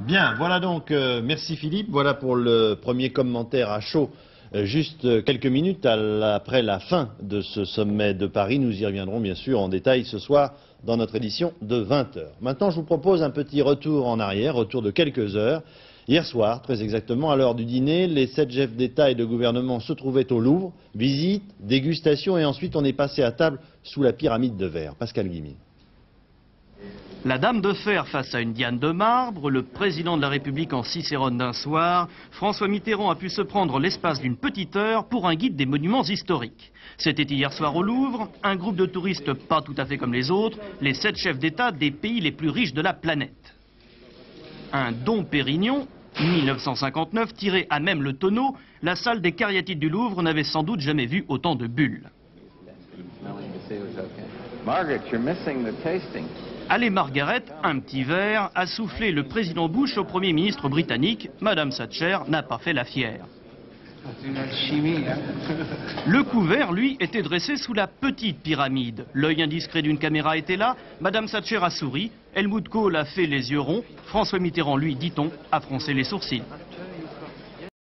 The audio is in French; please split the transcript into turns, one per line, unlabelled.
Bien, voilà donc, euh, merci Philippe, voilà pour le premier commentaire à chaud. Euh, juste euh, quelques minutes après la fin de ce sommet de Paris, nous y reviendrons bien sûr en détail ce soir dans notre édition de 20h. Maintenant, je vous propose un petit retour en arrière, retour de quelques heures. Hier soir, très exactement, à l'heure du dîner, les sept chefs d'État et de gouvernement se trouvaient au Louvre. Visite, dégustation et ensuite on est passé à table sous la pyramide de verre. Pascal Guimine.
La dame de fer face à une Diane de marbre, le président de la République en Cicérone d'un soir, François Mitterrand a pu se prendre l'espace d'une petite heure pour un guide des monuments historiques. C'était hier soir au Louvre, un groupe de touristes pas tout à fait comme les autres, les sept chefs d'État des pays les plus riches de la planète. Un Dom Pérignon, 1959, tiré à même le tonneau, la salle des cariatides du Louvre n'avait sans doute jamais vu autant de bulles. Allez Margaret, un petit verre, a soufflé le président Bush au Premier ministre britannique. Madame Thatcher n'a pas fait la fière. Le couvert, lui, était dressé sous la petite pyramide. L'œil indiscret d'une caméra était là. Madame Thatcher a souri. Helmut Kohl a fait les yeux ronds. François Mitterrand, lui, dit-on, a froncé les sourcils.